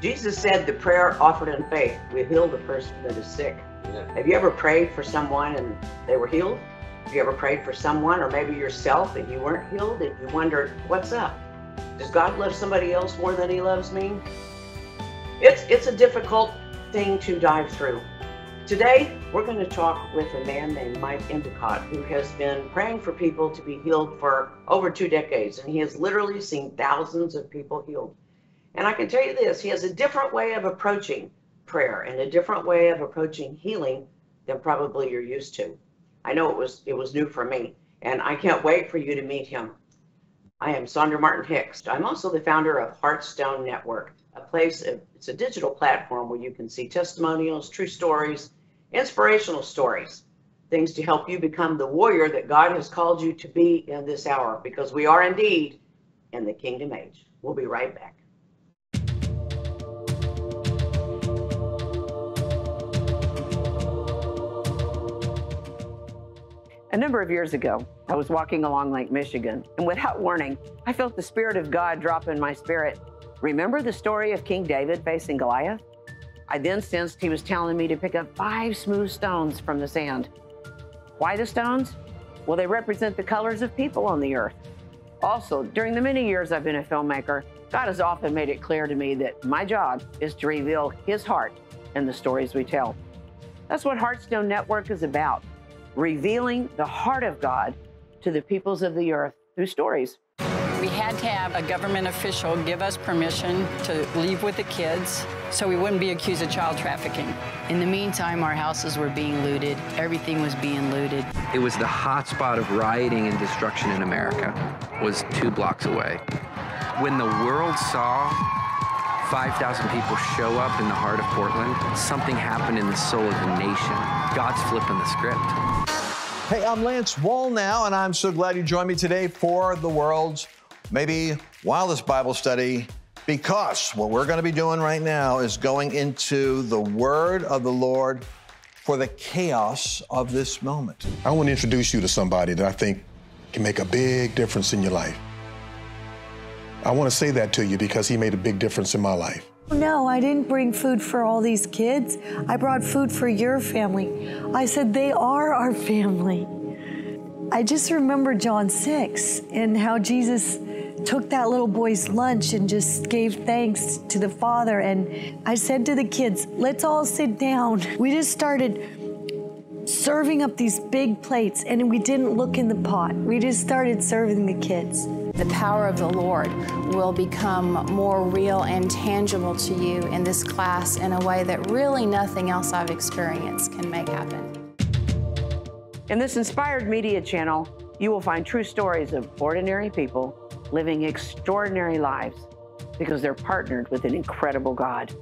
Jesus said the prayer offered in faith will heal the person that is sick. Yeah. Have you ever prayed for someone and they were healed? Have you ever prayed for someone or maybe yourself and you weren't healed and you wondered, what's up? Does God love somebody else more than he loves me? It's it's a difficult thing to dive through. Today, we're going to talk with a man named Mike Endicott, who has been praying for people to be healed for over two decades, and he has literally seen thousands of people healed. And I can tell you this, he has a different way of approaching prayer and a different way of approaching healing than probably you're used to. I know it was it was new for me, and I can't wait for you to meet him. I am Sandra Martin Hicks. I'm also the founder of Heartstone Network, a place, it's a digital platform where you can see testimonials, true stories, inspirational stories, things to help you become the warrior that God has called you to be in this hour, because we are indeed in the kingdom age. We'll be right back. A number of years ago, I was walking along Lake Michigan, and without warning, I felt the Spirit of God drop in my spirit. Remember the story of King David facing Goliath? I then sensed he was telling me to pick up five smooth stones from the sand. Why the stones? Well, they represent the colors of people on the earth. Also, during the many years I've been a filmmaker, God has often made it clear to me that my job is to reveal His heart in the stories we tell. That's what Heartstone Network is about revealing the heart of God to the peoples of the earth through stories. We had to have a government official give us permission to leave with the kids so we wouldn't be accused of child trafficking. In the meantime, our houses were being looted. Everything was being looted. It was the hotspot of rioting and destruction in America, was two blocks away. When the world saw 5,000 people show up in the heart of Portland, something happened in the soul of the nation. God's flipping the script. Hey, I'm Lance Wallnau, and I'm so glad you joined me today for the world's maybe wildest Bible study because what we're going to be doing right now is going into the word of the Lord for the chaos of this moment. I want to introduce you to somebody that I think can make a big difference in your life. I want to say that to you because he made a big difference in my life. No, I didn't bring food for all these kids. I brought food for your family. I said, they are our family. I just remember John 6 and how Jesus took that little boy's lunch and just gave thanks to the Father. And I said to the kids, let's all sit down. We just started serving up these big plates and we didn't look in the pot. We just started serving the kids. The power of the Lord will become more real and tangible to you in this class in a way that really nothing else I've experienced can make happen. In this inspired media channel, you will find true stories of ordinary people living extraordinary lives because they're partnered with an incredible God.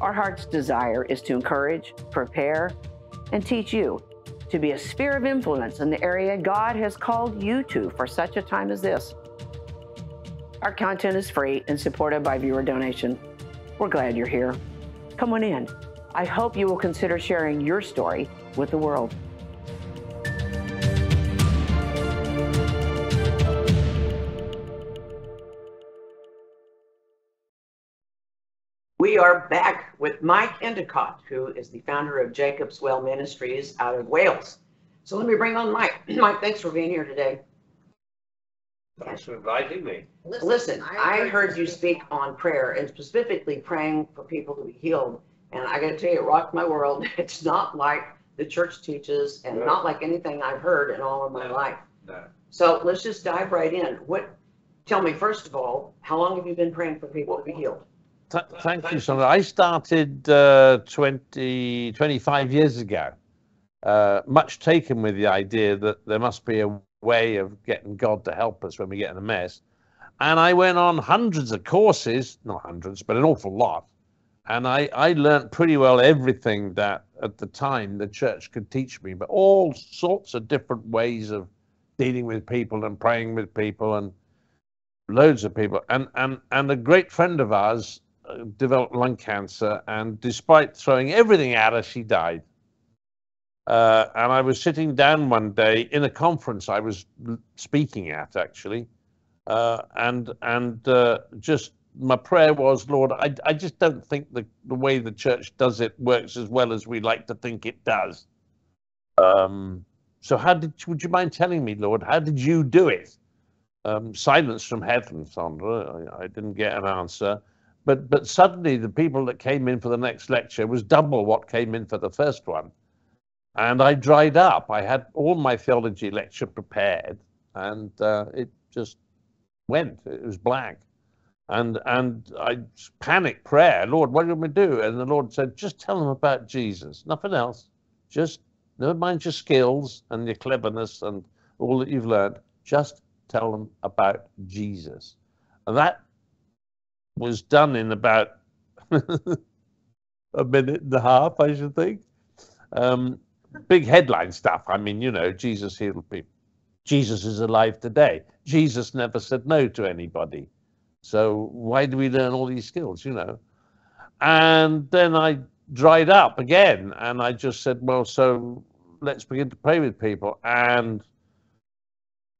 Our heart's desire is to encourage, prepare, and teach you to be a sphere of influence in the area God has called you to for such a time as this. Our content is free and supported by viewer donation. We're glad you're here. Come on in. I hope you will consider sharing your story with the world. We are back with Mike Endicott, who is the founder of Jacob's Well Ministries out of Wales. So let me bring on Mike. Mike, thanks for being here today. Thanks for inviting me. Listen, I heard you speak on prayer and specifically praying for people to be healed. And I got to tell you, it rocked my world. It's not like the church teaches and No. not like anything I've heard in all of my No. life. No. So let's just dive right in. What, tell me, first of all, how long have you been praying for people to be healed? Th- thank you, Sandra. I started uh, 20, 25 years ago, uh, much taken with the idea that there must be a way of getting God to help us when we get in a mess. And I went on hundreds of courses, not hundreds, but an awful lot. And I, I learned pretty well everything that at the time the church could teach me, but all sorts of different ways of dealing with people and praying with people and loads of people. And, and, and a great friend of ours uh, developed lung cancer, and despite throwing everything at her, she died. Uh, and I was sitting down one day in a conference I was speaking at, actually, uh, and and uh, just my prayer was, Lord, I, I just don't think the, the way the church does it works as well as we like to think it does. Um, so how did would you mind telling me, Lord, how did you do it? Um, silence from heaven, Sandra. I, I didn't get an answer. But but suddenly the people that came in for the next lecture was double what came in for the first one. And I dried up. I had all my theology lecture prepared and uh, it just went. It was blank. And and I panicked prayer, Lord, what do to do? And the Lord said, just tell them about Jesus, nothing else. Just never mind your skills and your cleverness and all that you've learned. Just tell them about Jesus. And that was done in about a minute and a half, I should think. Um, big headline stuff. I mean, you know, Jesus healed people. Jesus is alive today. Jesus never said no to anybody. So why do we learn all these skills, you know? And then I dried up again and I just said, well, so let's begin to pray with people. And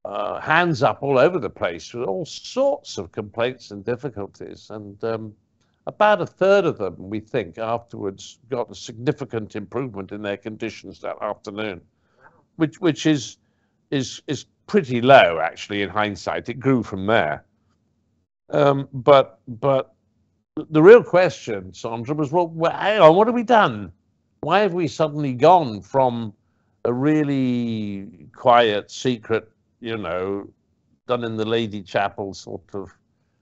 uh, hands up all over the place with all sorts of complaints and difficulties. And um, about a third of them, we think, afterwards got a significant improvement in their conditions that afternoon, which which is is is pretty low actually in hindsight. It grew from there. Um, but but the real question, Sandra, was well, hang on, what have we done? Why have we suddenly gone from a really quiet, secret, you know, done in the lady chapel sort of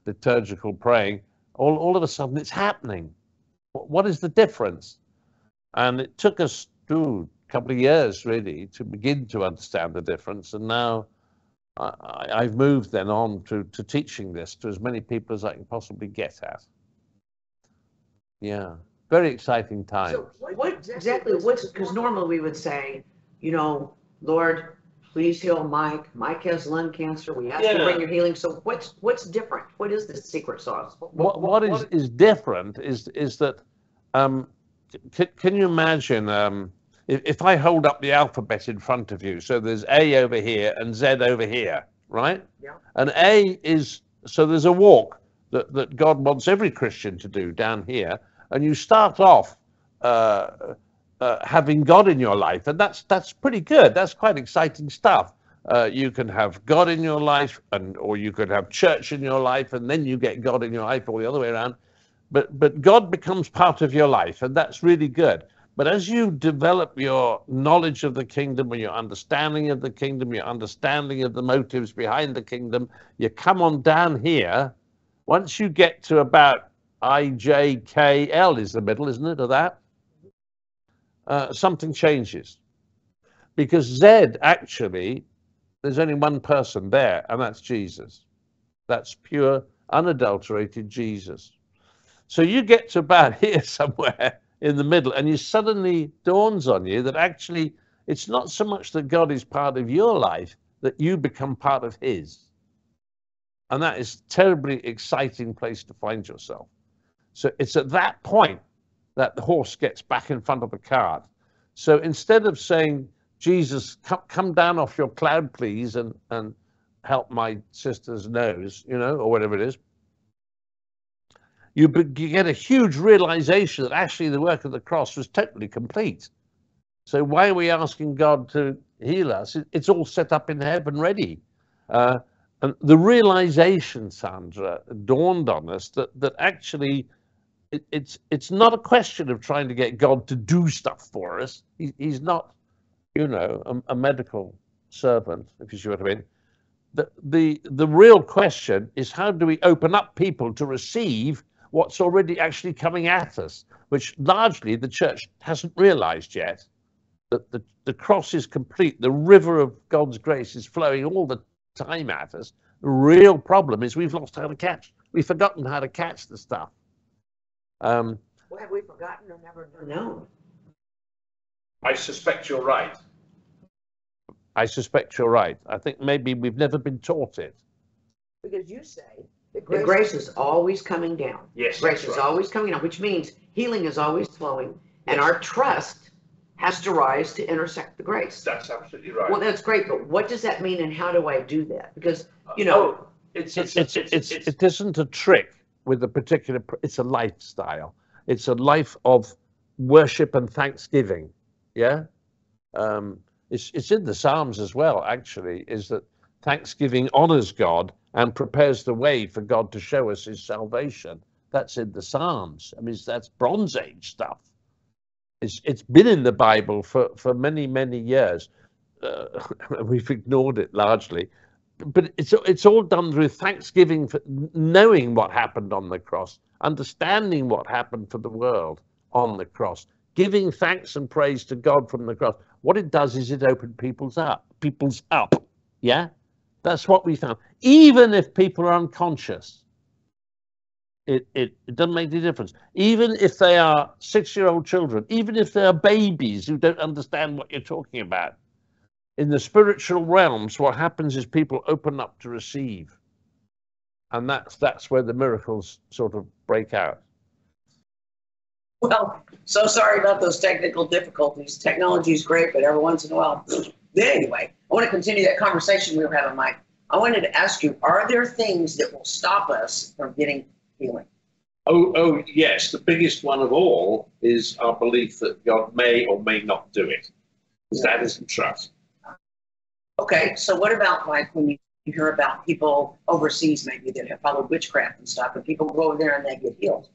liturgical praying, all, all of a sudden it's happening. What is the difference? And it took us a couple of years really to begin to understand the difference. And now I, have moved then on to, to teaching this to as many people as I can possibly get at. Yeah, very exciting time. So what exactly, what's, because normally we would say, you know, Lord, please heal Mike. Mike has lung cancer. We ask you to bring your healing. So what's, what's different? What is the secret sauce? What, what is, is different is, is that, um, c- can you imagine, um, if, if I hold up the alphabet in front of you, so there's A over here and Z over here, right? Yeah. And A is, so there's a walk that, that God wants every Christian to do down here. And you start off uh, uh, having God in your life, and that's that's pretty good. That's quite exciting stuff. Uh, you can have God in your life, and or you could have church in your life, and then you get God in your life, or the other way around. But but God becomes part of your life, and that's really good. But as you develop your knowledge of the kingdom and your understanding of the kingdom, your understanding of the motives behind the kingdom, you come on down here. Once you get to about I, J, K, L is the middle, isn't it, of that? Uh, something changes. Because Z actually, there's only one person there, and that's Jesus. That's pure, unadulterated Jesus. So you get to about here somewhere in the middle, and it suddenly dawns on you that actually it's not so much that God is part of your life, that you become part of His. And that is terribly exciting place to find yourself. So it's at that point that the horse gets back in front of the cart. So instead of saying, Jesus, come, come down off your cloud, please, and, and help my sister's nose, you know, or whatever it is, you, you get a huge realization that actually the work of the cross was totally complete. So why are we asking God to heal us? It's all set up in heaven ready. Uh, and the realization, Sandra, dawned on us that, that actually it, it's, it's not a question of trying to get God to do stuff for us. He, he's not, you know, a, a medical servant, if you see what I mean. The, the, the real question is how do we open up people to receive what's already actually coming at us, which largely the church hasn't realized yet. That the, the cross is complete, the river of God's grace is flowing all the time at us. The real problem is we've lost how to catch, we've forgotten how to catch the stuff. Um, well, have we forgotten or never known? I suspect you're right. I suspect you're right. I think maybe we've never been taught it. Because you say the grace, grace is always coming down. Yes. Grace is right. always coming down, which means healing is always flowing, and our trust has to rise to intersect the grace. That's absolutely right. Well, that's great, but what does that mean, and how do I do that? Because you know, oh, it's, it's, it's, it's, it's, it isn't a trick. With a particular. It's a lifestyle. It's a life of worship and thanksgiving. Yeah, um, it's it's in the Psalms as well. Actually, is that thanksgiving honors God and prepares the way for God to show us His salvation. That's in the Psalms. I mean, that's Bronze Age stuff. It's it's been in the Bible for for many many years. Uh, we've ignored it largely, but it's it's all done through thanksgiving for knowing what happened on the cross, understanding what happened for the world on the cross, giving thanks and praise to God from the cross. What it does is it opens people's up, people's up. Yeah, that's what we found. Even if people are unconscious, it, it, it doesn't make any difference. Even if they are six-year-old children, even if they are babies who don't understand what you're talking about, in the spiritual realms, what happens is people open up to receive. And that's that's where the miracles sort of break out. Well, so sorry about those technical difficulties. Technology is great, but every once in a while. Anyway, I want to continue that conversation we were having, Mike. I wanted to ask you: Are there things that will stop us from getting healing? Oh, oh, yes. The biggest one of all is our belief that God may or may not do it. Because that isn't trust. Okay, so what about like when you hear about people overseas maybe that have followed witchcraft and stuff, and people go over there and they get healed?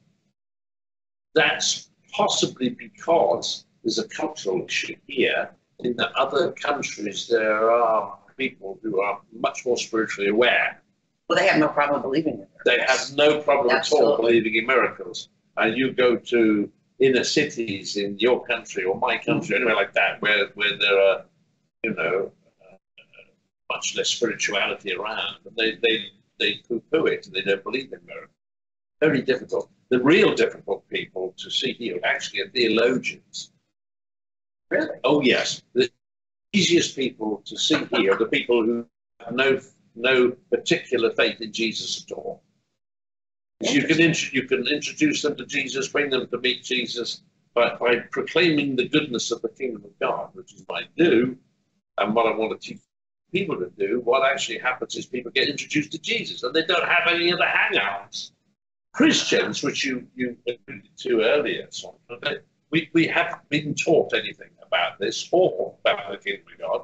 That's possibly because there's a cultural issue here. In the other countries, there are people who are much more spiritually aware. Well, they have no problem believing in They have no problem at all believing in miracles. And you go to inner cities in your country or my country, anywhere like that, where, where there are, you know, much less spirituality around, and they, they, they poo-poo it and they don't believe in miracles. Very difficult. The real difficult people to see healed actually are theologians. Really? Oh, yes. The easiest people to see here are the people who have no no particular faith in Jesus at all. You can int- you can introduce them to Jesus, bring them to meet Jesus by, by proclaiming the goodness of the kingdom of God, which is what I do, and what I want to teach people to do. What actually happens is people get introduced to Jesus, and they don't have any other hang-outs. Christians, which you you alluded to earlier, we, we haven't been taught anything about this or about the kingdom of God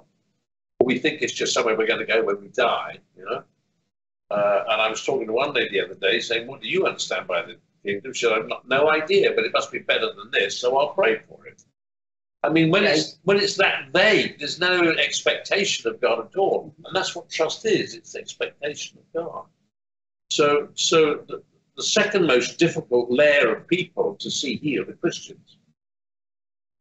we think it's just somewhere we're going to go when we die, you know. Uh, and I was talking to one lady the other day saying, What do you understand by the kingdom? She said, I've not, no idea, but it must be better than this, so I'll pray for it. I mean, when it's when it's that vague, there's no expectation of God at all, and that's what trust is. It's the expectation of God. So, so the, the second most difficult layer of people to see here are Christians,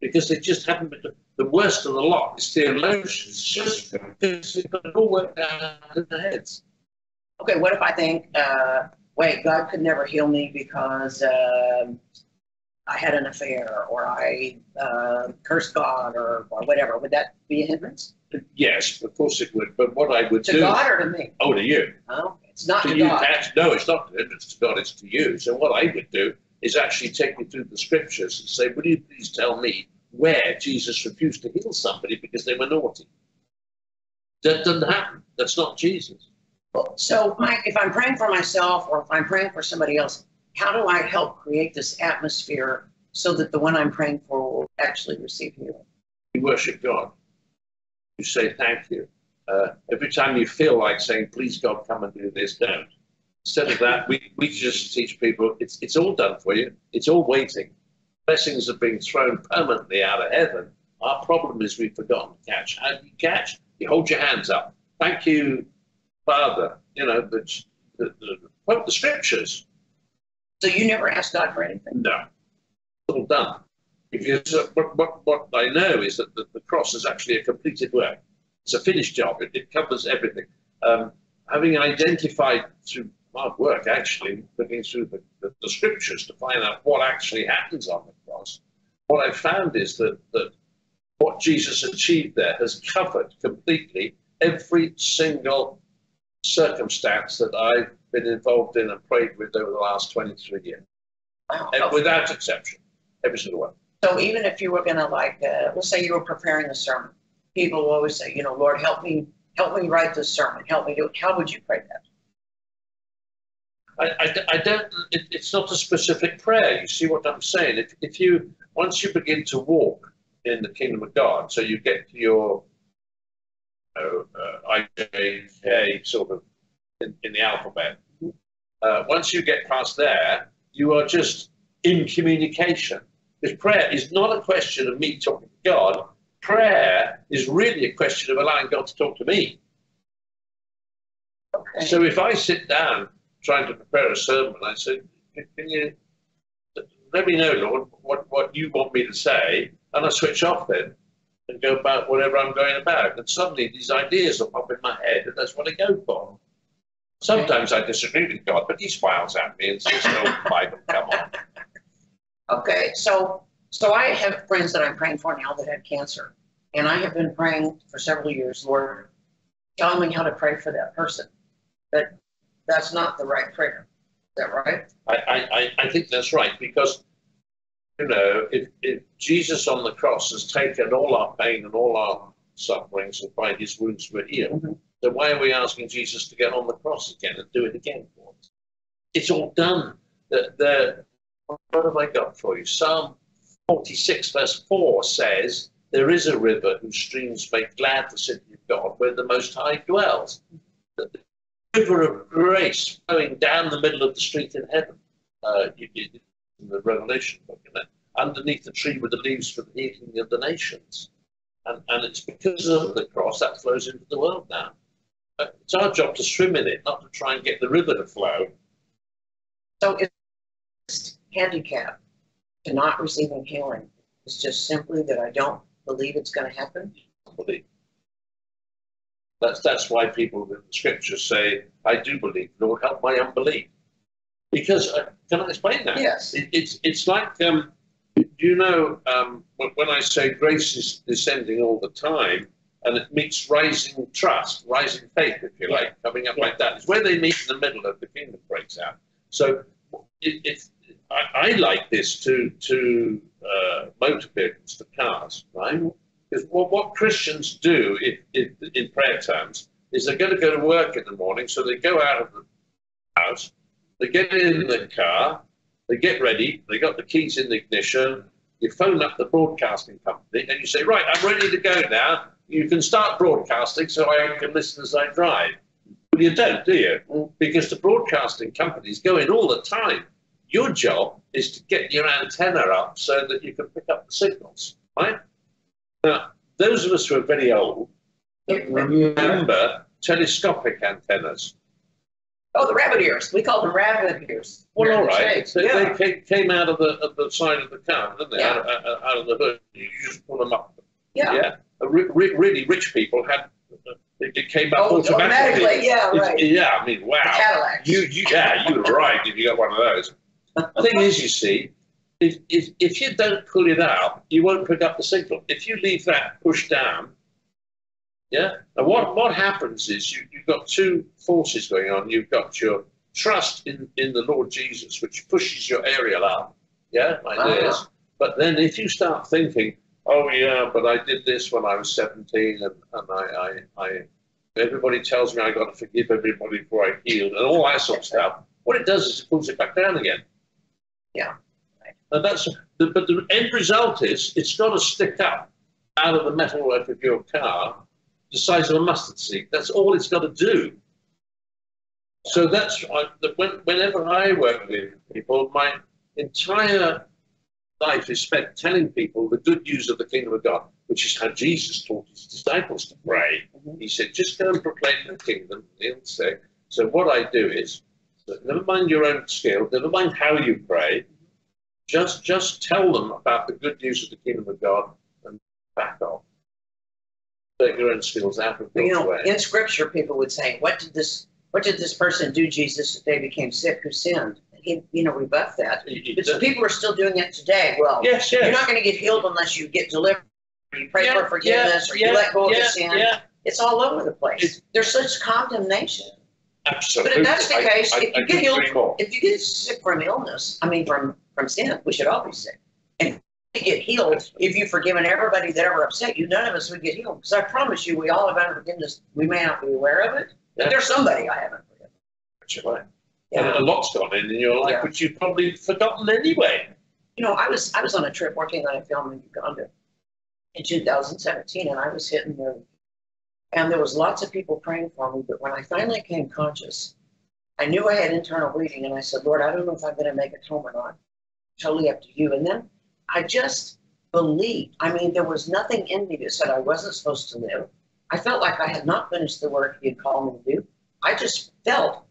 because they just haven't been the worst of the lot is theologians just because it all work out in their heads. Okay, what if I think, uh, wait, God could never heal me because um, I had an affair or I uh, cursed God or, or whatever? Would that be a hindrance? Yes, of course it would. But what I would to do. To God or to me? Oh, to you. Oh, it's not to, to you. God. no, it's not to him. It's to God, it's to you. So what I would do is actually take you through the scriptures and say, Will you please tell me where Jesus refused to heal somebody because they were naughty. That doesn't happen. That's not Jesus. So, Mike, if I'm praying for myself or if I'm praying for somebody else, how do I help create this atmosphere so that the one I'm praying for will actually receive healing? You worship God. You say thank you. Uh, every time you feel like saying, please God, come and do this, don't. Instead of that, we, we just teach people it's, it's all done for you, it's all waiting blessings have been thrown permanently out of heaven. Our problem is we've forgotten to catch. How do you catch? You hold your hands up. Thank you, Father. You know, the, the, the, the scriptures. So you never asked God for anything? No. It's all done. Because uh, what, what, what I know is that the, the, cross is actually a completed work. It's a finished job. It, it covers everything. Um, having identified through hard work actually looking through the, the, the, scriptures to find out what actually happens on the cross. What I've found is that, that what Jesus achieved there has covered completely every single circumstance that I've been involved in and prayed with over the last 23 years. Wow. Without exception, every single one. So even if you were going to like, uh, let's say you were preparing a sermon, people will always say, you know, Lord, help me, help me write this sermon, help me do it. How would you pray that? I, I, I don't, it, it's not a specific prayer. You see what I'm saying? If, if you, once you begin to walk in the kingdom of God, so you get to your you know, uh, IJK sort of in, in the alphabet, uh, once you get past there, you are just in communication. Because prayer is not a question of me talking to God. Prayer is really a question of allowing God to talk to me. Okay. So if I sit down trying to prepare a sermon, I say, can you let me know, Lord, what, what you want me to say? And I switch off then and go about whatever I'm going about. And suddenly these ideas will pop in my head, and that's what I go for. Sometimes I disagree with God, but he smiles at me and says, "No, Bible, come on." Okay, so so I have friends that I'm praying for now that have cancer, and I have been praying for several years, Lord, tell me how to pray for that person. But that's not the right prayer. Is that right? I, I, I- think that's right because, you know, if, if Jesus on the cross has taken all our pain and all our sufferings and by his wounds we're healed, Mhm. Then why are we asking Jesus to get on the cross again and do it again for us? It's all done. The, the, what have I got for you? Psalm 46, verse 4 says, There is a river whose streams make glad the city of God, where the Most High dwells. The river of grace flowing down the middle of the street in heaven. Uh, you, you, in the Revelation book, you know, underneath the tree with the leaves for the healing of the nations. And, and it's because of the cross that flows into the world now. It's our job to swim in it, not to try and get the river to flow. So it's handicap to not receiving healing. It's just simply that I don't believe it's going to happen. believe. That's that's why people in the scriptures say, "I do believe, Lord, help my unbelief." Because uh, can I explain that? Yes. It, it's it's like um, do you know um, when I say grace is descending all the time, and it meets rising trust, rising faith, if you like, coming up Yeah. like that. It's where they meet in the middle of the kingdom breaks out. So it, it's I, I like this to to uh, motor vehicles, to cars, right? Because what, what Christians do if, if, in prayer terms is they're going to go to work in the morning, so they go out of the house, they get in the car, they get ready, they got the keys in the ignition, you phone up the broadcasting company, and you say, Right, I'm ready to go now. You can start broadcasting so I can listen as I drive. Well, you don't, do you? Because the broadcasting companies go in all the time. Your job is to get your antenna up so that you can pick up the signals, right? Now, those of us who are very old remember telescopic antennas. Oh, the rabbit ears. We call them rabbit ears. Well, They're all right. So yeah. They came, came out of the of the side of the car, didn't they? Yeah. Out, out, out of the hood. You just pull them up. Yeah. Yeah. Uh, re- re- really rich people had. It, came up Oh, automatically. automatically. Yeah, It's- yeah, I mean, wow. The Cadillacs. You, you, yeah, you were right if you got one of those. The thing is, you see, if, if, if you don't pull it out, you won't pick up the signal. If you leave that pushed down, yeah. And what, what happens is you, you've got two forces going on. You've got your trust in, in the Lord Jesus, which pushes your aerial up, yeah, like Uh-huh. this. But then if you start thinking, oh yeah, but I did this when I was 17 and, and I, I, I everybody tells me I got to forgive everybody before I healed and all that sort of stuff. What it does is it pulls it back down again. Yeah. And that's the, but the end result is it's got to stick up out of the metalwork of your car the size of a mustard seed. That's all it's got to do. So that's I, the, when, whenever I work with people, my entire life is spent telling people the good news of the kingdom of God, which is how Jesus taught his disciples to pray. Mm-hmm. He said, just go and proclaim the kingdom. He'll say, so what I do is, never mind your own skill, never mind how you pray, just just tell them about the good news of the kingdom of God and back off. Take your own skills out of You know, way. in scripture, people would say, "What did this? What did this person do, Jesus, if they became sick who sinned?" You know, rebuff that. But does. people are still doing it today. Well, Yes, yes. you're not going to get healed unless you get delivered. You pray Yeah, for forgiveness, yeah, or you yeah, let go of sin. It's all over the place. It's- There's such condemnation. Absolutely. But if that's the case, I- if I you get healed, if you get sick from illness, I mean from from sin, we should all be sick. And if you get healed, if you've forgiven everybody that ever upset you, none of us would get healed. Because I promise you, we all have unforgiveness. We may not be aware of it, but there's somebody I haven't forgiven. That's right. And a lot's gone in in your life, Yeah. which you've probably forgotten anyway. You know, I was I was on a trip working on a film in Uganda in 2017, and I was hitting the, and there was lots of people praying for me. But when I finally came conscious, I knew I had internal bleeding, and I said, Lord, I don't know if I'm going to make it home or not. Totally up to you. And then I just believed. I mean, there was nothing in me that said I wasn't supposed to live. I felt like I had not finished the work He had called me to do. I just felt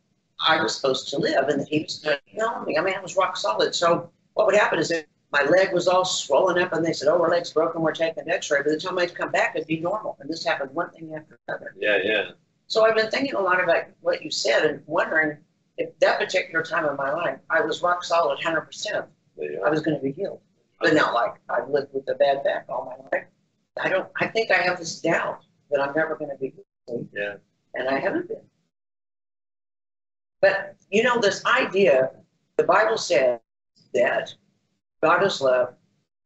I was supposed to live, and He was going to heal me. I mean, I was rock solid. So what would happen is that my leg was all swollen up, and they said, "Oh, her leg's broken. We're taking an X-ray." By the time I'd come back, it'd be normal. And this happened one thing after another. Yeah, yeah. So I've been thinking a lot about what you said and wondering if that particular time in my life I was rock solid, hundred percent. There you I was going to be healed, but not like I've lived with a bad back all my life. I don't. I think I have this doubt that I'm never going to be healed, Yeah. and I haven't been. But you know, this idea, the Bible says that God is love.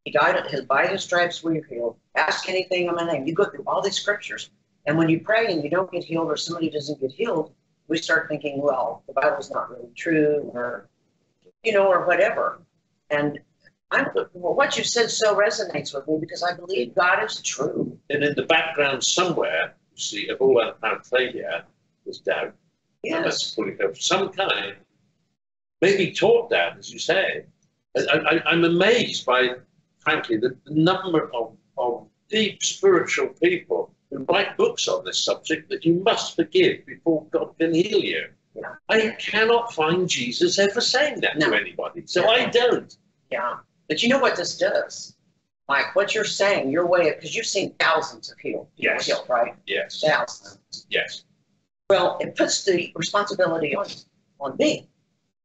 He died his by his stripes we are healed. Ask anything in my name. You go through all these scriptures, and when you pray and you don't get healed, or somebody doesn't get healed, we start thinking, well, the Bible's not really true, or you know, or whatever. And I'm well, what you said so resonates with me because I believe God is true. And in the background somewhere, you see, of all apparent failure, there's doubt. And Yes. that's putting of some kind. Maybe taught that, as you say. I, I, I'm amazed by, frankly, the, the number of, of deep spiritual people who write books on this subject that you must forgive before God can heal you. Yeah. I cannot find Jesus ever saying that No. to anybody, so I don't. Yeah. But you know what this does? Mike, what you're saying, your way of, because you've seen thousands of healed, people Yes. healed, right? Yes, Thousands. yes, Well, it puts the responsibility on, on me,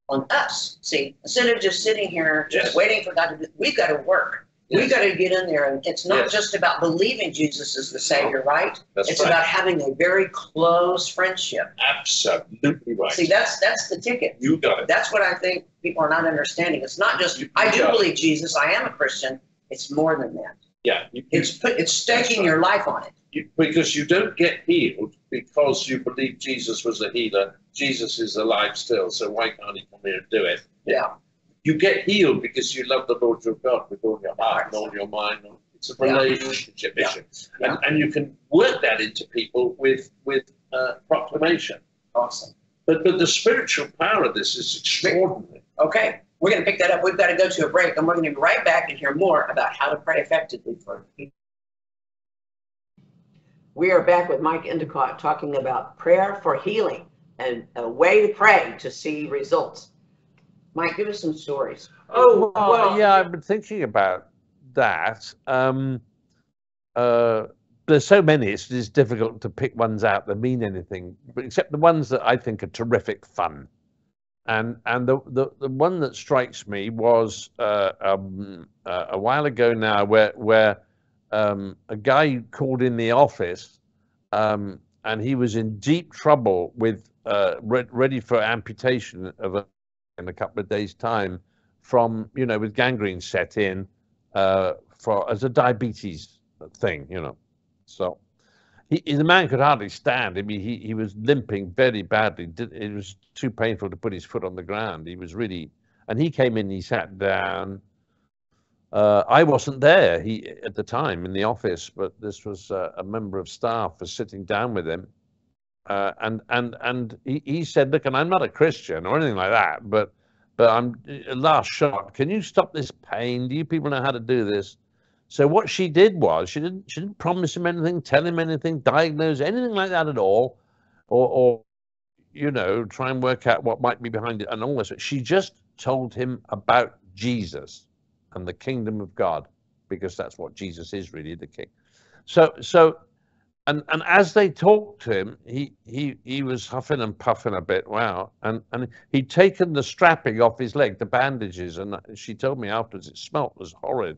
on us. See, instead of just sitting here, just Yes. waiting for God to do, we've got to work. We've got to get in there. And it's not Yes. just about believing Jesus is the Savior, right? that's it's right. about having a very close friendship. Absolutely right. See, that's that's the ticket. you got it. That's what I think people are not understanding. It's not just You- I do got it. believe Jesus. I am a Christian. It's more than that. Yeah, you, you, It's put it's staking right. your life on it. You, because you don't get healed because you believe Jesus was a healer. Jesus is alive still, so why can't he come here and do it? Yeah. You get healed because you love the Lord your God with all your heart and all your mind. It's a relationship Yeah. issue, and, and you can work that into people with with uh, proclamation. Awesome. But but the spiritual power of this is extraordinary. Okay, we're going to pick that up. We've got to go to a break, and we're going to be right back and hear more about how to pray effectively for people. We are back with Mike Endicott talking about prayer for healing and a way to pray to see results. Mike, give us some stories. Oh, well, yeah, I've been thinking about that. Um, uh, there's so many, it's, it's difficult to pick ones out that mean anything, but except the ones that I think are terrific fun. And and the, the, the one that strikes me was uh, um, uh, a while ago now, where where um, a guy called in the office, um, and he was in deep trouble with uh, re- ready for amputation of a, in a couple of days' time from you know with gangrene set in uh, for as a diabetes thing, you know. So he, the man could hardly stand. I mean, he, he was limping very badly. It was too painful to put his foot on the ground. He was really, and he came in. He sat down. Uh, I wasn't there he at the time in the office, but this was uh, a member of staff was sitting down with him, uh, and and and he, he said, "Look, and I'm not a Christian or anything like that, but but I'm uh, last shot. Can you stop this pain? Do you people know how to do this?" So what she did was she didn't she didn't promise him anything, tell him anything, diagnose anything like that at all, or or you know try and work out what might be behind it and all this. She just told him about Jesus and the kingdom of God because that's what Jesus is really the king. So so and and as they talked to him, he he he was huffing and puffing a bit. Wow, and and he'd taken the strapping off his leg, the bandages, and she told me afterwards it smelt was horrid.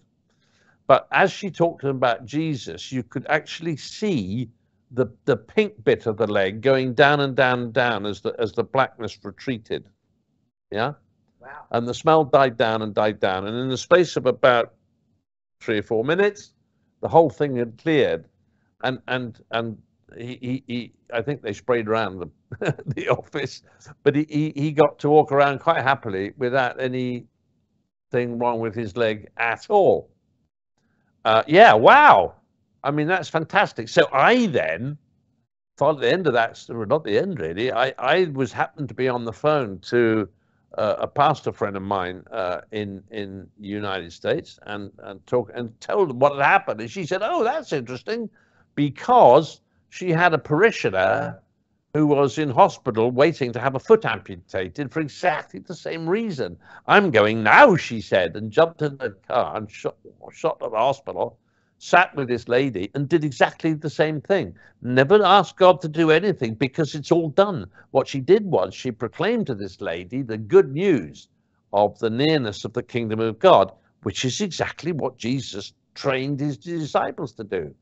But as she talked to him about Jesus, you could actually see the the pink bit of the leg going down and down and down as the as the blackness retreated. Yeah, And the smell died down and died down, and in the space of about three or four minutes, the whole thing had cleared, and and and he, he, he, I think they sprayed around the, the office, but he, he, he got to walk around quite happily without anything wrong with his leg at all. Uh, yeah, wow. I mean, that's fantastic. So I then thought at the end of that, not the end really, I, I was happened to be on the phone to uh, a pastor friend of mine uh, in in the United States and and talk and told what had happened, and she said, "Oh, that's interesting," because she had a parishioner who was in hospital waiting to have a foot amputated for exactly the same reason. I'm going now, she said, and jumped in the car and shot, shot to the hospital sat with this lady and did exactly the same thing. Never asked God to do anything because it's all done. What she did was she proclaimed to this lady the good news of the nearness of the kingdom of God, which is exactly what Jesus trained his disciples to do.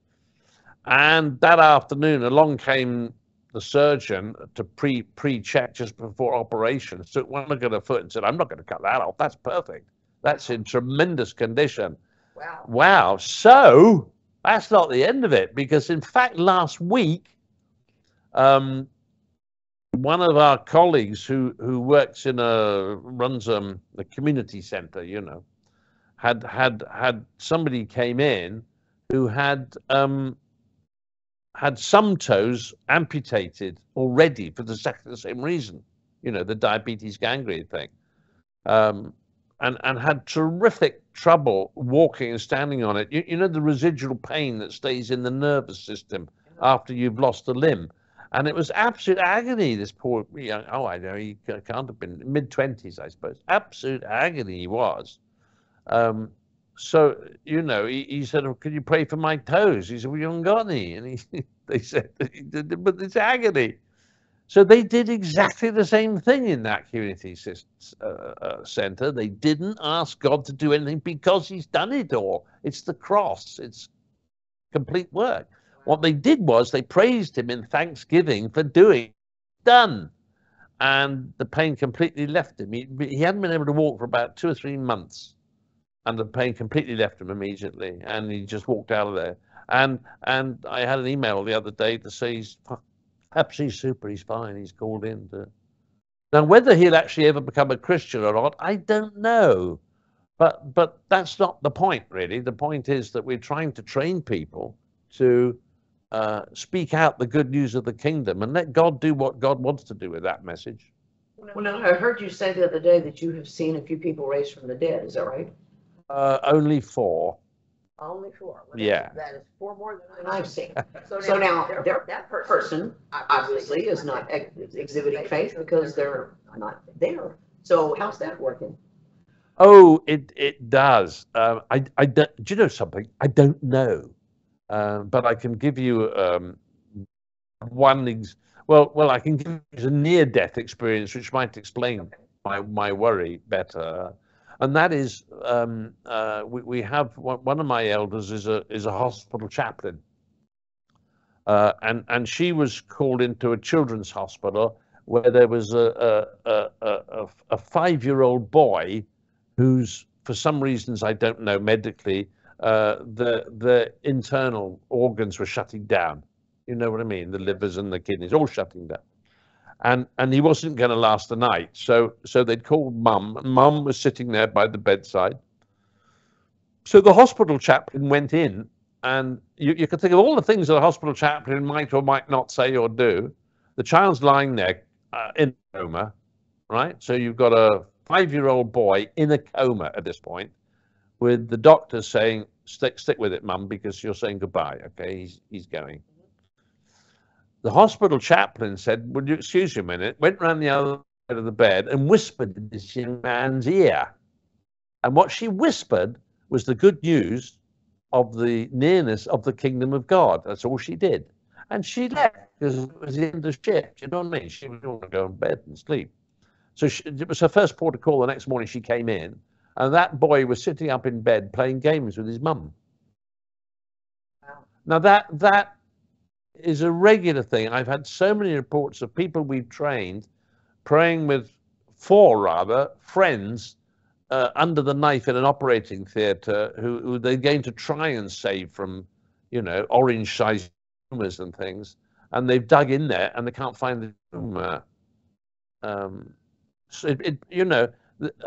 And that afternoon, along came the surgeon to pre pre check just before operation. Took one look at her foot and said, "I'm not going to cut that off. That's perfect. That's in tremendous condition." Wow. Wow. So that's not the end of it, because in fact, last week, um, one of our colleagues who who works in a runs um, a community center, you know, had had had somebody came in who had um, had some toes amputated already for the exactly the same reason, you know, the diabetes gangrene thing. Um, and, and had terrific trouble walking and standing on it. You, you know, the residual pain that stays in the nervous system after you've lost a limb. And it was absolute agony, this poor young, oh, I know, he can't have been mid 20s, I suppose. Absolute agony he was. Um, so, you know, he, he said, oh, Can you pray for my toes? He said, Well, you haven't got any. And he, they said, But it's agony. So they did exactly the same thing in that community uh, uh, center. They didn't ask God to do anything because He's done it all. It's the cross, it's complete work. What they did was they praised Him in thanksgiving for doing done. And the pain completely left him. He, he hadn't been able to walk for about two or three months. And the pain completely left him immediately. And he just walked out of there. And and I had an email the other day to say he's Perhaps he's super, he's fine, he's called in to. Now, whether he'll actually ever become a Christian or not, I don't know. But, but that's not the point, really. The point is that we're trying to train people to uh, speak out the good news of the kingdom and let God do what God wants to do with that message. Well, now, I heard you say the other day that you have seen a few people raised from the dead. Is that right? Uh, only four. Only four. Well, Yeah. That is four more than I've seen. So now, they're- that person obviously is not ex- exhibiting faith because they're not there. So how's that working? Oh, it it does. Um, I I don't, do you know something? I don't know, um, but I can give you um, one. Ex- well, well, I can give you a near-death experience, which might explain my my worry better and that is um, uh, we, we have one of my elders is a is a hospital chaplain, uh, and and she was called into a children's hospital where there was a a, a, a, a five year old boy who's for some reasons I don't know medically uh, the the internal organs were shutting down. You know what I mean? The livers and the kidneys all shutting down and and he wasn't going to last the night. So so they'd called mum. Mum was sitting there by the bedside. So the hospital chaplain went in, and you, you can think of all the things that a hospital chaplain might or might not say or do. The child's lying there uh, in coma, right? So you've got a five-year-old boy in a coma at this point, with the doctor saying, "Stick stick with it, mum, because you're saying goodbye." Okay, he's he's going. The hospital chaplain said, Would you excuse you a minute? Went round the other side of the bed and whispered in this young man's ear. And what she whispered was the good news of the nearness of the kingdom of God. That's all she did. And she left because it was the end of shift. You know what I mean? She didn't want to go in bed and sleep. So she, it was her first port of call. The next morning she came in, and that boy was sitting up in bed playing games with his mum. Now that that is a regular thing. I've had so many reports of people we've trained praying with four rather friends uh, under the knife in an operating theatre who, who, they're going to try and save from, you know, orange sized tumors and things. and they've dug in there and they can't find the tomb. Uh, um, so it, it, you know,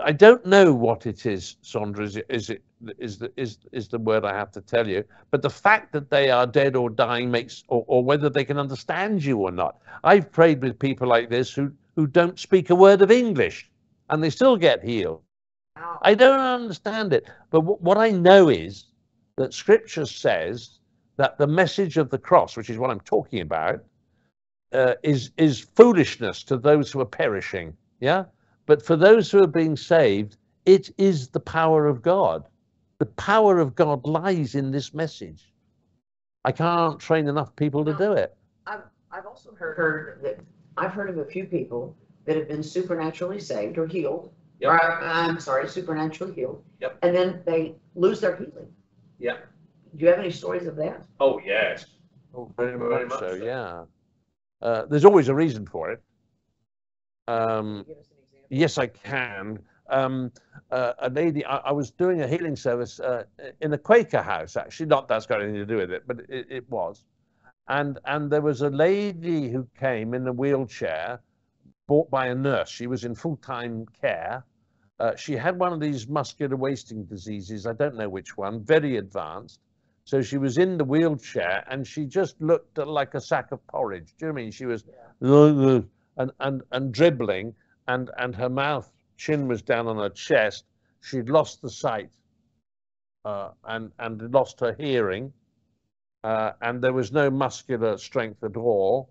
I don't know what it is, Sandra. Is it, is it is the is is the word I have to tell you? But the fact that they are dead or dying makes, or, or whether they can understand you or not. I've prayed with people like this who who don't speak a word of English, and they still get healed. I don't understand it, but w- what I know is that Scripture says that the message of the cross, which is what I'm talking about, uh, is is foolishness to those who are perishing. Yeah, but for those who are being saved, it is the power of God. The power of God lies in this message. I can't train enough people to do it. I've, I've also heard, heard that I've heard of a few people that have been supernaturally saved or healed. Yep. Or I- I'm sorry, supernaturally healed. Yep. And then they lose their healing. Yeah. Do you have any stories of that? Oh, yes. Oh, very, Very much much so, so. yeah. Uh, there's always a reason for it. Um, Give us an example. yes, I can. Um, uh, a lady, I, I was doing a healing service uh, in a Quaker house, actually. Not that's got anything to do with it, but it, it was. And and there was a lady who came in a wheelchair, bought by a nurse. She was in full-time care. Uh, she had one of these muscular wasting diseases. I don't know which one, very advanced. So she was in the wheelchair and she just looked like a sack of porridge. Do you know what I mean? She was and, and, and dribbling and, and her mouth, chin was down on her chest. She'd lost the sight uh, and, and lost her hearing. Uh, and there was no muscular strength at all.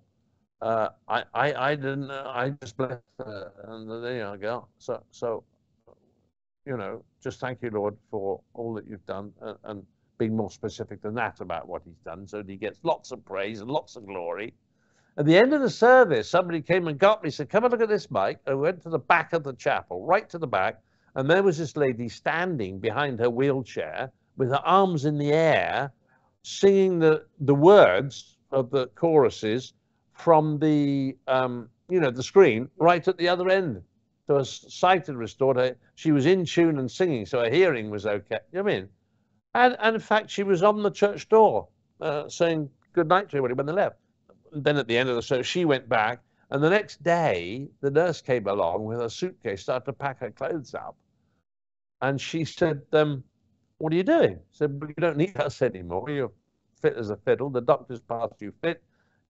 Uh, I, I, I didn't, uh, I just blessed her and there you go. So, so, you know, just thank you, Lord, for all that you've done and, and being more specific than that about what he's done so that he gets lots of praise and lots of glory. At the end of the service, somebody came and got me, said, Come and look at this, Mike. I went to the back of the chapel, right to the back, and there was this lady standing behind her wheelchair with her arms in the air, singing the, the words of the choruses from the um, you know, the screen right at the other end. So her sight had restored her. She was in tune and singing, so her hearing was okay. You know I mean? And, and in fact, she was on the church door uh, saying good night to everybody when they left. Then at the end of the show, she went back. And the next day, the nurse came along with her suitcase, started to pack her clothes up. And she said, um, What are you doing? I said, You don't need us anymore. You're fit as a fiddle. The doctor's passed you fit.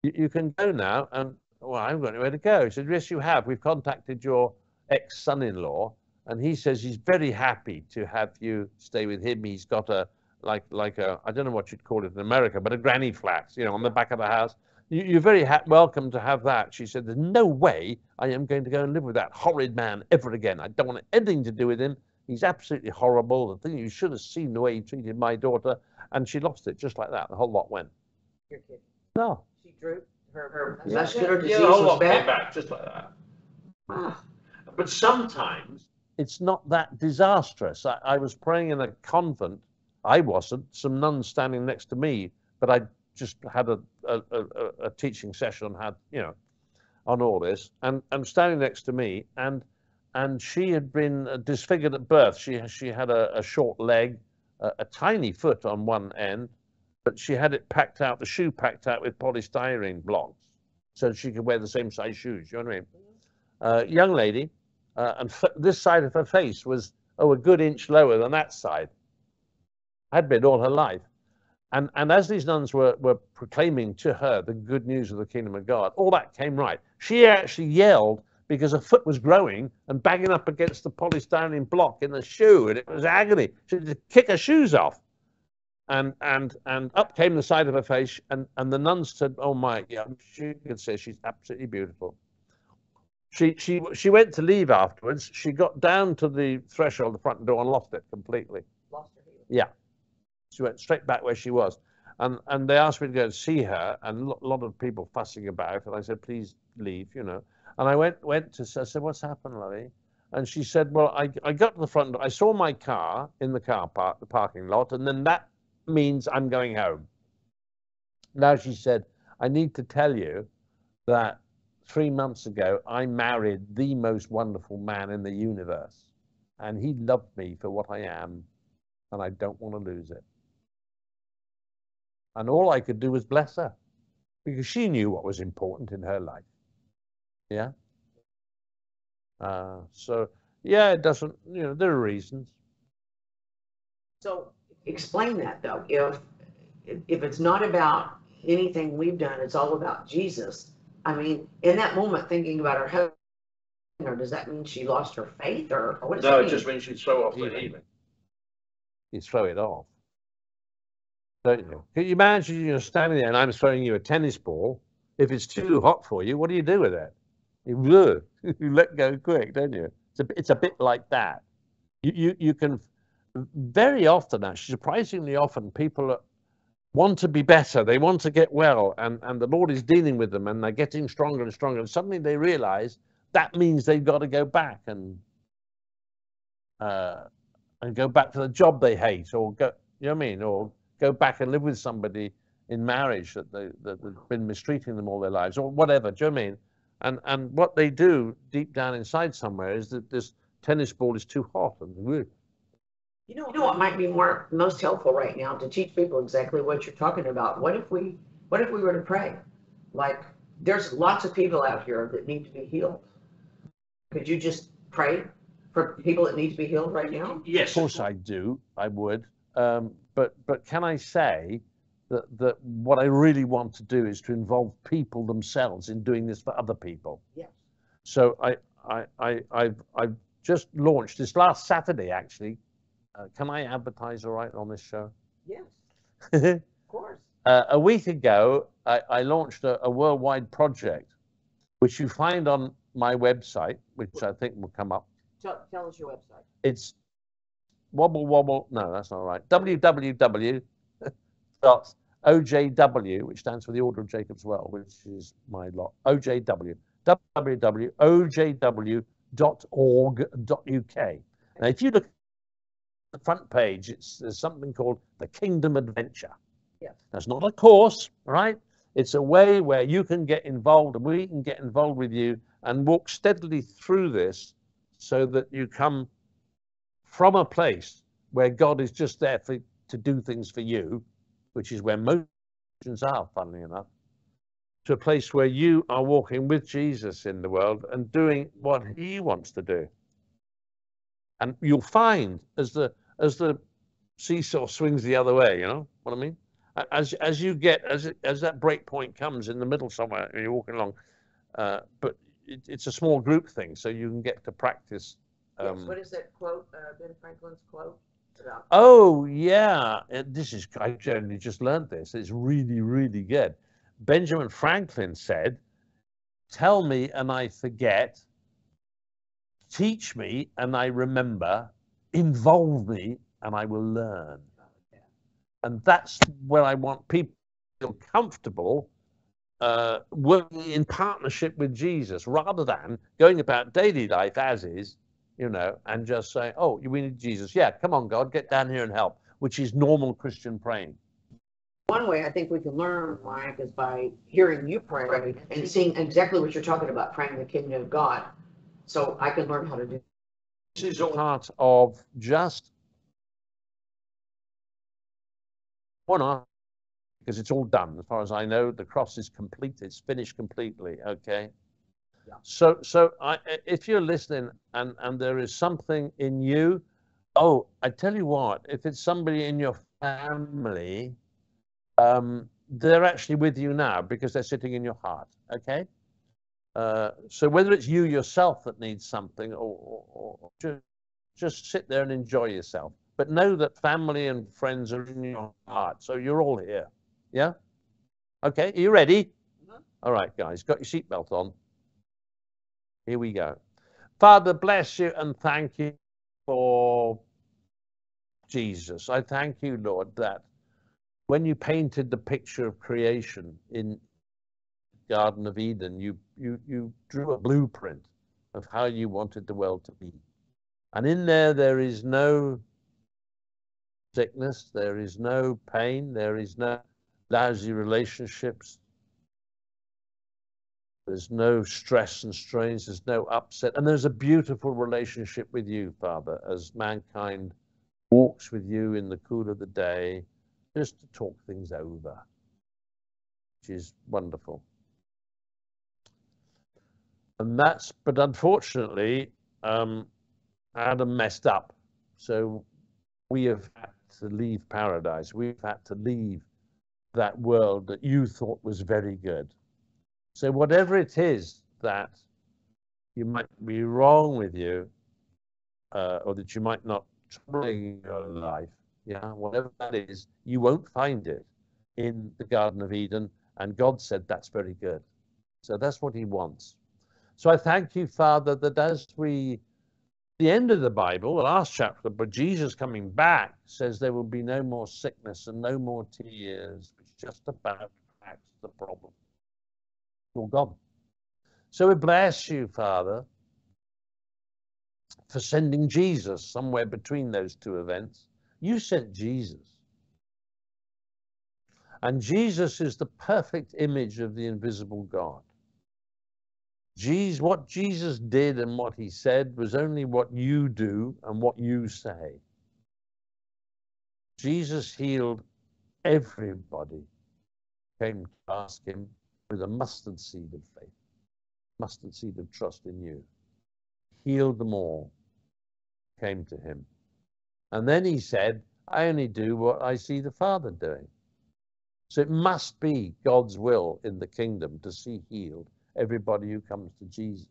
You, you can go now. And, well, I haven't got anywhere to go. He said, Yes, you have. We've contacted your ex son in law. And he says he's very happy to have you stay with him. He's got a like like a I don't know what you'd call it in America, but a granny flat, you know, on the back of the house. You, you're very ha- welcome to have that. She said, "There's no way I am going to go and live with that horrid man ever again. I don't want anything to do with him. He's absolutely horrible. The thing you should have seen the way he treated my daughter." And she lost it just like that. The whole lot went. Your kid. No. She drew her, her Yeah, muscular yeah, disease the whole was lot came back. back just like that. Ah, But sometimes, it's not that disastrous. I, I was praying in a convent. I wasn't. Some nuns standing next to me, but I just had a, a, a, a teaching session on how, you know, on all this, and and standing next to me, and and she had been uh, disfigured at birth. She she had a, a short leg, a, a tiny foot on one end, but she had it packed out, the shoe packed out with polystyrene blocks, so she could wear the same size shoes. You know what I mean? Uh, young lady, uh, and f- this side of her face was oh a good inch lower than that side. Had been all her life, and and as these nuns were were proclaiming to her the good news of the kingdom of God, all that came right. She actually yelled because her foot was growing and banging up against the polystyrene block in the shoe, and it was agony. She had to kick her shoes off. And and and up came the side of her face, and and the nuns said, "Oh my, yeah, she could say she's absolutely beautiful." She she she went to leave afterwards. She got down to the threshold the front door and lost it completely. lost her. Yeah, she went straight back where she was, and and they asked me to go and see her, and a lot of people fussing about, and I said, please leave, you know. And I went went to I said, what's happened, Lovey? And she said, well, I I got to the front door, I saw my car in the car park, the parking lot, and then that means I'm going home. Now she said, I need to tell you that three months ago I married the most wonderful man in the universe, and he loved me for what I am, and I don't want to lose it. And all I could do was bless her. because she knew what was important in her life. Yeah. Uh, so yeah, it doesn't. You know, there are reasons. So explain that though. If if it's not about anything we've done, it's all about Jesus. I mean, in that moment, thinking about her husband, or does that mean she lost her faith, or, or what does No, that it mean? just means you throw off the Healing. healing. You throw it off, don't you? Can you imagine you're standing there and I'm throwing you a tennis ball? If it's too hot for you, what do you do with it? You, you let go quick, don't you? It's a, it's a bit like that. You, you, you can very often, actually, surprisingly often, people want to be better. They want to get well, and, and the Lord is dealing with them, and they're getting stronger and stronger. And suddenly they realize that means they've got to go back and uh, and go back to the job they hate, or go, you know what I mean, or go back and live with somebody in marriage that they that have been mistreating them all their lives, or whatever. Do you know what I mean? And and what they do deep down inside somewhere is that this tennis ball is too hot and "Ugh." You know, you know what might be more, most helpful right now to teach people exactly what you're talking about? What if we, what if we were to pray? Like, there's lots of people out here that need to be healed. Could you just pray for people that need to be healed right now? Yes. Of course I do. I would. Um, but but can I say that that what I really want to do is to involve people themselves in doing this for other people. Yes. So I I I I've I've just launched this last Saturday actually. Uh, can I advertise all right on this show? Yes, uh, of course. a week ago, I, I launched a, a worldwide project, which you find on my website, which I think will come up. Tell, tell us your website. It's wobble wobble. No, that's not right. www dot OJW, which stands for the Order of Jacob's Well, which is my lot. OJW. www.ojw.org.uk. Now, if you look at the front page, it's there's something called the Kingdom Adventure. Yeah. That's not a course, right? It's a way where you can get involved and we can get involved with you and walk steadily through this so that you come from a place where God is just there for, to do things for you, which is where most Christians are, funnily enough, to a place where you are walking with Jesus in the world and doing what he wants to do. And you'll find as the as the seesaw swings the other way, you know what I mean? As as you get as as that break point comes in the middle somewhere, and you're walking along, uh, but it, it's a small group thing, so you can get to practice. Yes, Um, what is that quote, uh, Ben Franklin's quote? about- Oh yeah, uh, this is I generally just learned this. It's really really good. Benjamin Franklin said, "Tell me and I forget. Teach me and I remember. Involve me and I will learn." And that's where I want people to feel comfortable uh, working in partnership with Jesus, rather than going about daily life as is you know, and just say, "Oh, we need Jesus. Yeah, come on, God, get down here and help," which is normal Christian praying. One way I think we can learn, Mike, is by hearing you pray and seeing exactly what you're talking about, praying the kingdom of God. So I can learn how to do. This This is all part of just one art, because it's all done. As far as I know, the cross is complete. It's finished completely. Okay. So, so I, if you're listening and and there is something in you, oh, I tell you what, if it's somebody in your family, um, they're actually with you now because they're sitting in your heart. Okay. Uh, so whether it's you yourself that needs something, or, or, or just just sit there and enjoy yourself, but know that family and friends are in your heart. So you're all here. Yeah. Okay. Are you ready? All right, guys. Got your seatbelt on. Here we go. Father, bless you and thank you for Jesus. I thank you, Lord, that when you painted the picture of creation in Garden of Eden, you you you drew a blueprint of how you wanted the world to be. And in there there is no sickness, there is no pain, there is no lousy relationships, there's no stress and strains, there's no upset, and there's a beautiful relationship with you, Father, as mankind walks with you in the cool of the day, just to talk things over, which is wonderful. And that's, but unfortunately, um, Adam messed up. So we have had to leave paradise. We've had to leave that world that you thought was very good. So whatever it is that you might be wrong with you, uh, or that you might not in your life, yeah, whatever that is, you won't find it in the Garden of Eden. And God said that's very good. So that's what He wants. So I thank you, Father, that as we the end of the Bible, the last chapter, but Jesus coming back says there will be no more sickness and no more tears. It's just about that's the problem. All gone. So we bless you, Father, for sending Jesus somewhere between those two events. You sent Jesus. And Jesus is the perfect image of the invisible God. Jesus, what Jesus did and what he said was only what you do and what you say. Jesus healed everybody, came to ask him with a mustard seed of faith, mustard seed of trust in you. Healed them all, came to him. And then he said, I only do what I see the Father doing. So it must be God's will in the kingdom to see healed everybody who comes to Jesus.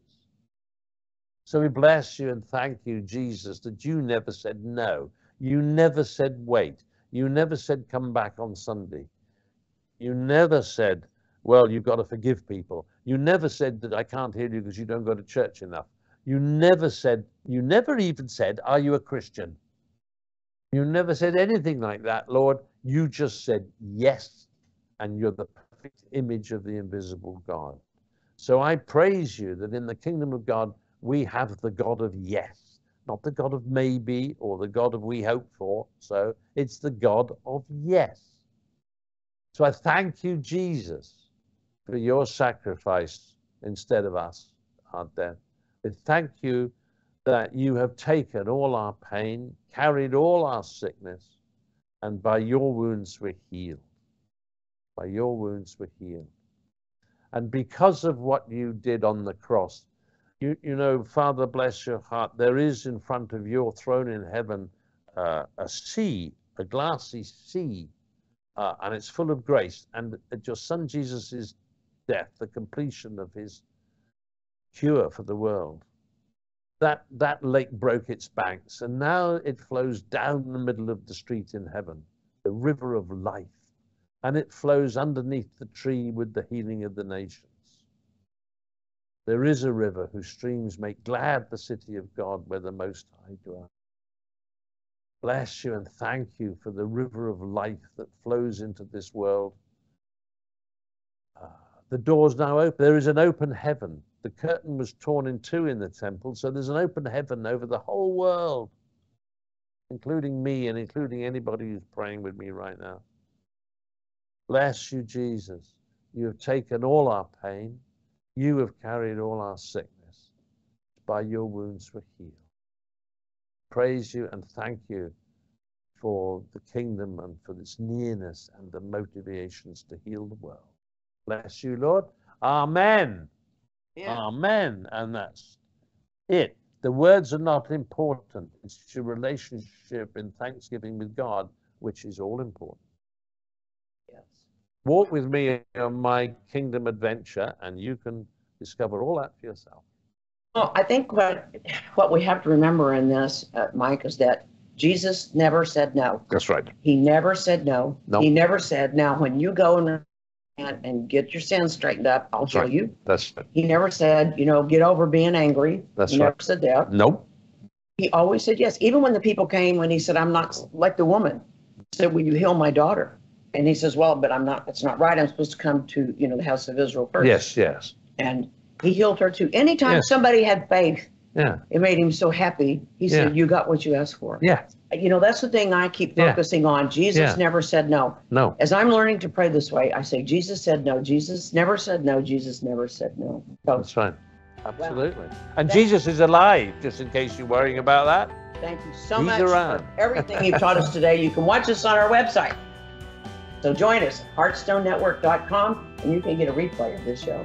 So we bless you and thank you, Jesus, that you never said no. You never said wait. You never said come back on Sunday. You never said, well, you've got to forgive people. You never said that I can't hear you because you don't go to church enough. You never said, you never even said, are you a Christian? You never said anything like that, Lord. You just said yes, and you're the perfect image of the invisible God. So I praise you that in the kingdom of God, we have the God of yes, not the God of maybe or the God of we hope for. So it's the God of yes. So I thank you, Jesus, for your sacrifice instead of us, our death. We thank you that you have taken all our pain, carried all our sickness, and by your wounds we're healed. By your wounds we're healed. And because of what you did on the cross, you, you know, Father, bless your heart, there is in front of your throne in heaven uh, a sea, a glassy sea, uh, and it's full of grace. And at your son Jesus' death, the completion of his cure for the world, that, that lake broke its banks, and now it flows down the middle of the street in heaven, the river of life and it flows underneath the tree with the healing of the nations. There is a river whose streams make glad the city of God where the Most High dwells. Bless you and thank you for the river of life that flows into this world. The door's now open. There is an open heaven. The curtain was torn in two in the temple, so there's an open heaven over the whole world, including me and including anybody who's praying with me right now. Bless you, Jesus. You have taken all our pain. You have carried all our sickness. By your wounds we're healed. Praise you and thank you for the kingdom and for its nearness and the motivations to heal the world. Bless you, Lord. Amen. Yeah. Amen. And that's it. The words are not important. It's your relationship in thanksgiving with God, which is all important. Yes. Walk with me on my kingdom adventure, and you can discover all that for yourself. Well, I think what what we have to remember in this, uh, Mike, is that Jesus never said no. That's right. He never said no. No. He never said, "Now, when you go and and, and get your sins straightened up, I'll show right. you." That's right. He never said, "You know, get over being angry." That's he right. never said that. Nope. He always said yes. Even when the people came, when he said, "I'm not like the woman," said, "Will you heal my daughter?" And he says, "Well, but I'm not. It's not right. I'm supposed to come to you know the house of Israel first. Yes, yes. And he healed her too. Anytime Yes. somebody had faith, Yeah. it made him so happy. He said, Yeah. "You got what you asked for." Yeah. You know, that's the thing I keep Yeah. focusing on. Jesus Yeah. never said no. No. As I'm learning to pray this way, I say, Jesus said no. Jesus never said no. Jesus never said no. So That's right. Absolutely. And Jesus is alive, just in case you're worrying about that. thank you so He's much around. for everything you've taught us today. You can watch us on our website, So join us, heartstonenetwork.com, and you can get a replay of this show.